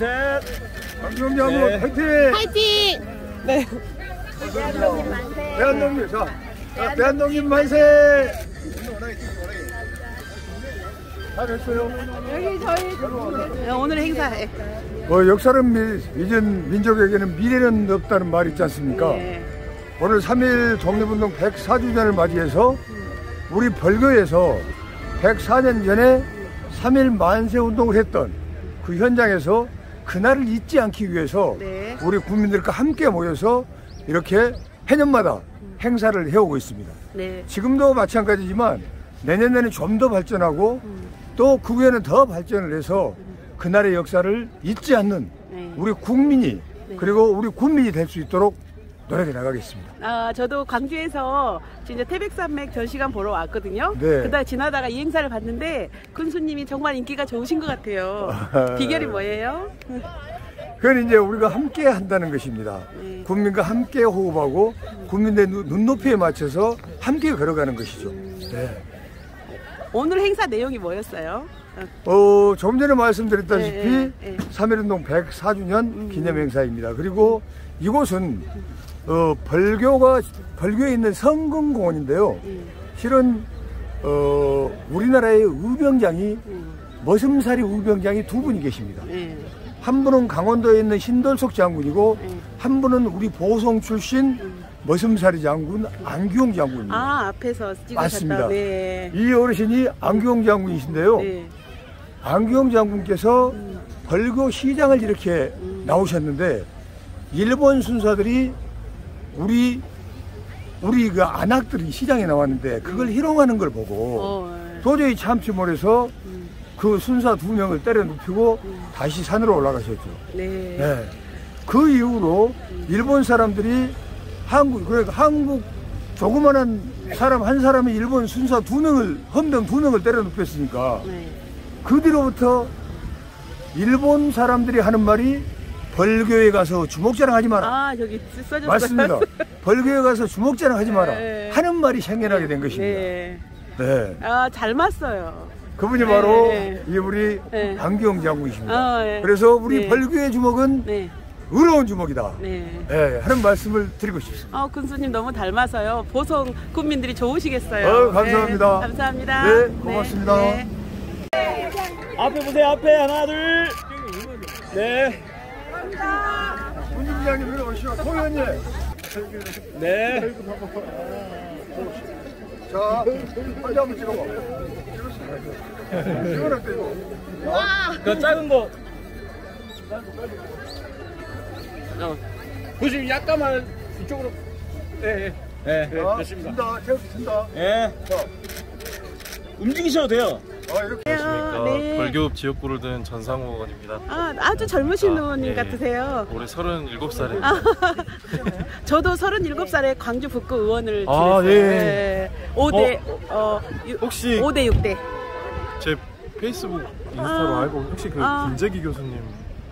셋. 강경장군 네. 화이팅! 파이팅! 네. 대한독립 자, 자 대한독립 만세! 다 됐어요. 여기 저희 오늘 행사에 뭐 역사는 미, 잊은 민족에게는 미래는 없다는 말이 있지 않습니까? 네. 오늘 3일 독립운동 104주년을 맞이해서 우리 벌교에서 104년 전에 3일 만세 운동을 했던 그 현장에서 그날을 잊지 않기 위해서 네. 우리 국민들과 함께 모여서 이렇게 해년마다 행사를 해오고 있습니다. 네. 지금도 마찬가지지만 내년에는 좀 더 발전하고 또그 후에는 더 발전을 해서 그날의 역사를 잊지 않는 네. 우리 국민이 그리고 우리 군민이 될 수 있도록 노력해 나가겠습니다. 아, 저도 광주에서 진짜 태백산맥 전시관 보러 왔거든요. 네. 그다 지나다가 이 행사를 봤는데 군수님이 정말 인기가 좋으신 것 같아요. 비결이 뭐예요? 그건 이제 우리가 함께 한다는 것입니다. 네. 국민과 함께 호흡하고 국민의 눈- 눈높이에 맞춰서 함께 걸어가는 것이죠. 네. 오늘 행사 내용이 뭐였어요? 어, 어, 조금 전에 말씀드렸다시피 네, 네, 네. 3.1운동 104주년 기념 행사입니다. 그리고 이곳은 어, 벌교가 벌교에 있는 성금공원인데요. 실은 어, 우리나라의 의병장이 머슴살이 의병장이 두 분이 계십니다. 네. 한 분은 강원도에 있는 신돌석 장군이고 네. 한 분은 우리 보성 출신 머슴살이 장군 안규용 장군입니다. 아, 앞에서 찍으셨다. 맞습니다. 네. 이 어르신이 안규용 장군이신데요. 네. 안규용 장군께서 벌교 시장을 이렇게 나오셨는데 일본 순사들이 우리 우리 그 안악들이 시장에 나왔는데 그걸 희롱하는 걸 보고 어, 도저히 참지 못해서 그 순사 두 명을 때려 눕히고 다시 산으로 올라가셨죠. 네. 네. 그 이후로 일본 사람들이 한국 그러니까 한국 조그만한 사람 한 사람이 일본 순사 두 명을 헌병 두 명을 때려 눕혔으니까 네. 그 뒤로부터 일본 사람들이 하는 말이 벌교에 가서 주먹자랑 하지 마라. 아, 저기 써졌어요. 맞습니다. 벌교에 가서 주먹자랑 하지 마라. 네. 하는 말이 생겨나게 된 것입니다. 네. 네. 아, 잘 맞어요. 그분이 네, 바로 네. 이 우리 네. 안기영 장군이십니다. 아, 네. 그래서 우리 네. 벌교의 주먹은 네. 의로운 주먹이다. 네. 네, 하는 말씀을 드리고 싶습니다. 어, 군수님 너무 닮아서요. 보성 국민들이 좋으시겠어요. 어, 감사합니다. 네, 감사합니다. 네, 고맙습니다. 앞에 보세요. 앞에 하나 둘. 네. 군님장님 이리 오시오. 소연님. 네. 자, 한장 한번 찍어봐. 찍어놨다 이거. 그 작은 거. 어. 보시면 약간만 이쪽으로. 네. 네. 네. 네. 자, 됐습니다. 태엽 쓴다. 네. 자, 움직이셔도 돼요. 아, 이렇게. 안녕하세요. 네. 벌교읍 지역구를 든 전상호 의원입니다. 아, 아주 젊으신 아, 의원님 예. 같으세요. 올해 37살에 아, 저도 37살에 광주 북구 의원을 아, 지냈어요. 예. 네. 5대 어, 혹시 5대 6대. 제 페이스북 인스타로 아. 알고 혹시 그 아. 김재기 교수님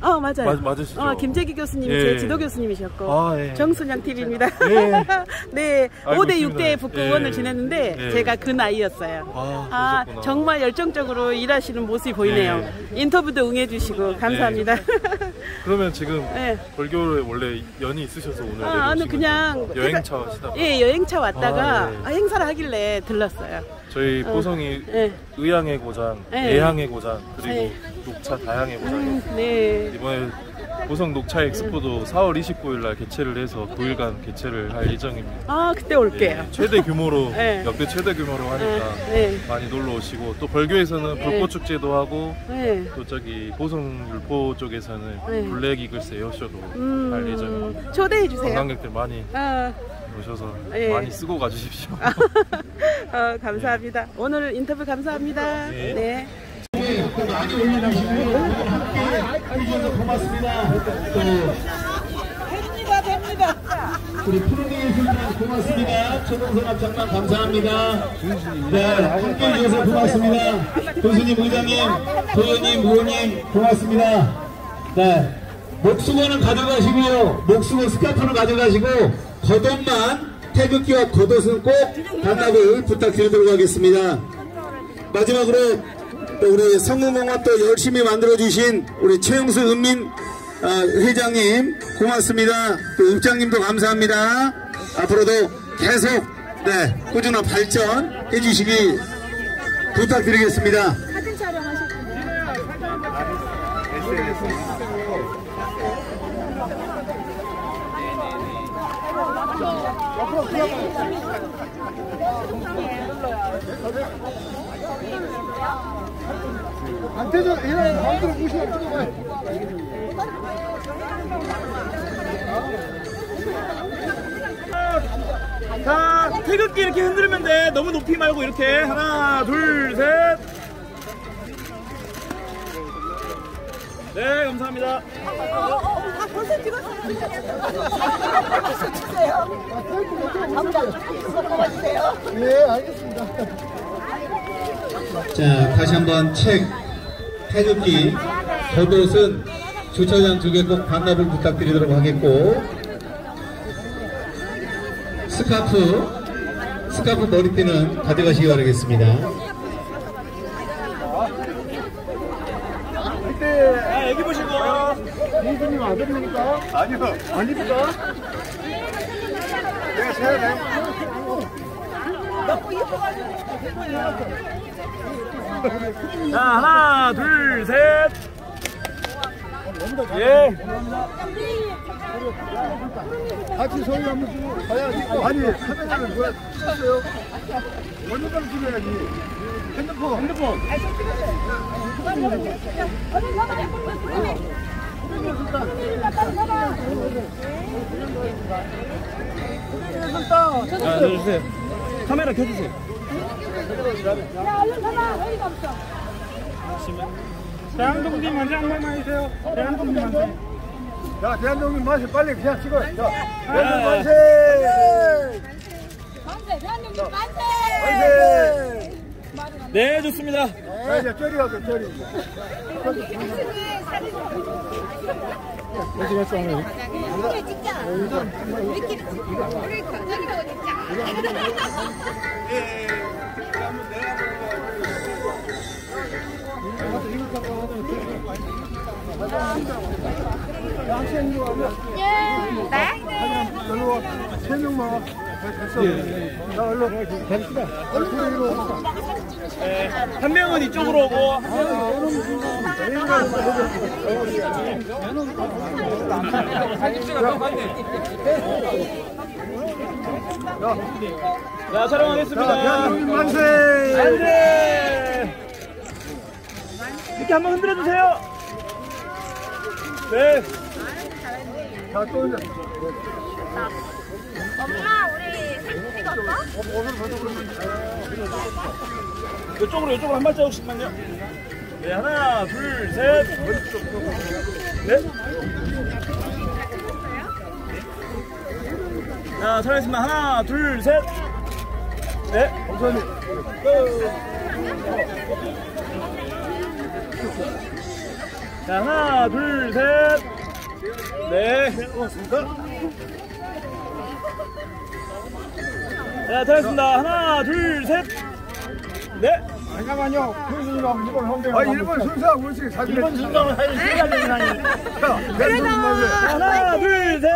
어, 맞아요. 맞- 맞으시죠? 어, 김재기 교수님이 예. 제 지도 교수님이셨고 아, 예. 정순영 TV입니다. 예. 네, 알고 5대 있습니다. 6대 북구 예. 의원을 지냈는데 예. 제가 그 나이였어요. 아, 아. 정말 열정적으로 일하시는 모습이 보이네요. 인터뷰도 응해주시고 감사합니다. 그러면 지금 네. 벌교에 원래 연이 있으셔서 오늘 아, 아니 그냥 건가요? 여행차 하시다가 예 여행차 왔다가 아, 예. 아, 행사를 하길래 들렀어요. 저희 보성이 예. 의향의 고장, 예. 예향의 고장 그리고 예. 녹차 다향의 고장 음, 네. 이번에 보성 녹차 엑스포도 4월 29일 날 개최를 해서 9일간 개최를 할 예정입니다. 아 그때 올게요. 예, 최대 규모로 네. 역대 최대 규모로 하니까 네. 많이 놀러 오시고 또 벌교에서는 네. 불꽃 축제도 하고 네. 또 저기 보성 율포 쪽에서는 네. 블랙 이글스 에어쇼도 음, 할 예정입니다. 초대해 주세요. 관광객들 많이 아, 오셔서 예. 많이 쓰고 가주십시오. 어, 감사합니다. 오늘 인터뷰 감사합니다. 네. 네. 우리 푸르기 술장 고맙습니다. 초동선 합 장난 감사합니다. 네, 함께 해주셔서 고맙습니다. 교수님, 의장님, 도현님, 의원님 고맙습니다. 네, 목수건은 가져가시고요. 목수건 스카프는 가져가시고 겉옷만 태극기와 겉옷은 꼭 반납을 부탁드리도록 하겠습니다. 마지막으로 또 우리 성문공원 또 열심히 만들어주신 우리 최영수 은민 어, 회장님 고맙습니다. 또 읍장님도 감사합니다. 앞으로도 계속 네, 꾸준한 발전 해주시기 부탁드리겠습니다. 사진 촬영하실 건가요? 안태저 이런 마음대로 무시하고 찍어봐요. 자, 태극기 이렇게 흔들면 돼. 너무 높이 말고 이렇게. 하나, 둘, 셋. 네, 감사합니다. 예, 알겠습니다. 자, 다시 한번 책, 태극기, 겉옷은 주차장 쪽에 꼭 반납을 부탁드리도록 하겠고, 스카프, 스카프 머리띠는 가져가시기 바라겠습니다. 아, 여기 보시고. 공주님 아들입니까? 아니요. 아닙니까? 내가 제가 내 자, 하나, 둘, 셋. 예. 같이 소리 한번 주고 가야지. 아니, 카메라를 누가 찍었어요? 원래대로 찍어야지. 핸드폰. 핸드폰. 아, 내주세요. 카메라 켜주세요. 야, 얼른 가봐. 어디가 없어. 대한독립 한 번만 해주세요. 대한독립 야, 대한민국 만세 빨리 그냥 찍어. 자, 대한민국 아. 만세! 만세, 대한민국 만세! 만세! 네, 좋습니다. 자, 이제 쩌리 가자, 쩌리. 우리 찍자. 우리끼리 찍자. 우리 찍자. 네? 한 명은 이쪽으로 오고, 자, 자, 촬영하겠습니다. 만세! 안돼 이렇게 한번 흔들어 주세요. 네. 자, 또 이제. 엄마, 우리 사진 찍었어? 이쪽으로 이쪽으로 한 발자국씩만요. 네 하나 둘 셋. 네. 자 촬영했습니다. 하나 둘 셋. 네. 우선이. 자 하나 둘 셋. 네. 고맙습니다. 자 촬영했습니다. 하나 둘 셋. 네. 잠깐만요. 교수님하고 이번 홍대. 아, 일본 순서하고 우리 사진. 일본 순서하고 사진 찍어야 되나니. 자, 대한민국 만세. 하나 둘 셋.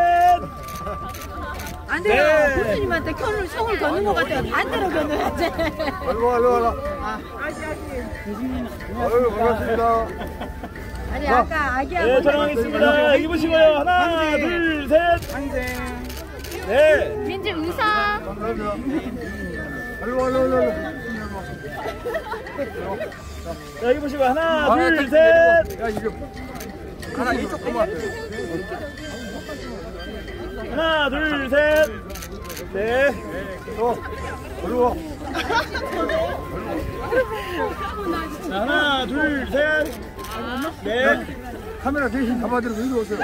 안 돼요. 네. 교수님한테 켜를 성을 거는 것 같아요. 반대로 겨눠야지. 일로 와, 일로 와. 아유, 반갑습니다. 아니, 아까 아기하고. 네, 촬영하겠습니다. 여기 보시고요. 하나, 둘, 셋. 네. 민지 와. 자, 여기 보시고 하나, 아, 둘, 딱 셋. 야, 이거. 하나 이쪽 거만. 하나, 둘, 셋. 네. 어, 일로 와. 자, 하나, 둘, 셋. 네. 카메라 대신 담아드리고 이리 오세요.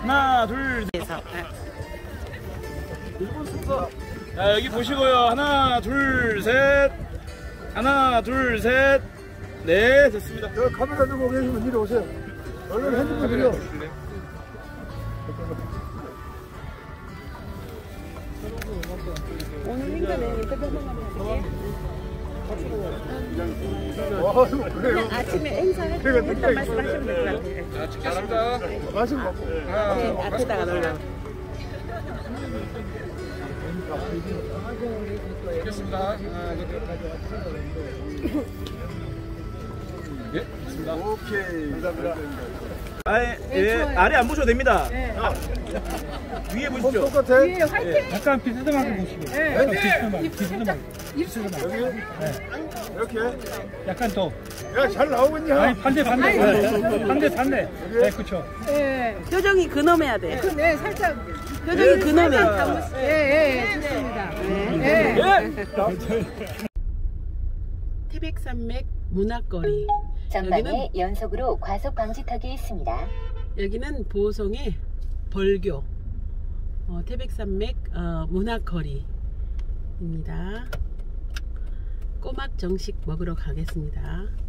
하나, 둘, 셋. 자, 여기 보시고요. 하나, 둘, 셋. 하나, 둘, 셋. 네, 됐습니다. 저 카메라 들고 계시면 이리 오세요. 얼른 핸드폰 드려. 오늘 행사는 그래요. 아침에 행사했, 했던 말씀 하시면 될 것 같아요. 말씀 먹고. 네, 앞에다가 놀라. 오케이. 감사합니다. 아, 예, 아래 안 보셔도 됩니다. 아, 위에 보십시오. 똑같아. 약간 비스듬하게 보시고. 약간 비스듬하게, 비스듬하게. 비스듬하게. 이렇게. 약간 더. 야, 잘 나오겠냐? 아니, 반대, 반대. 반대, 반대. 네, 그쵸. 표정이 근엄해야 돼. 네, 살짝. 표정이 근엄해. 예, 예, 좋습니다. 예. 태백산맥 문학거리. 전방에 연속으로 과속 방지턱이 있습니다. 여기는 보성의 벌교 어, 태백산맥 어, 문학거리입니다. 꼬막 정식 먹으러 가겠습니다.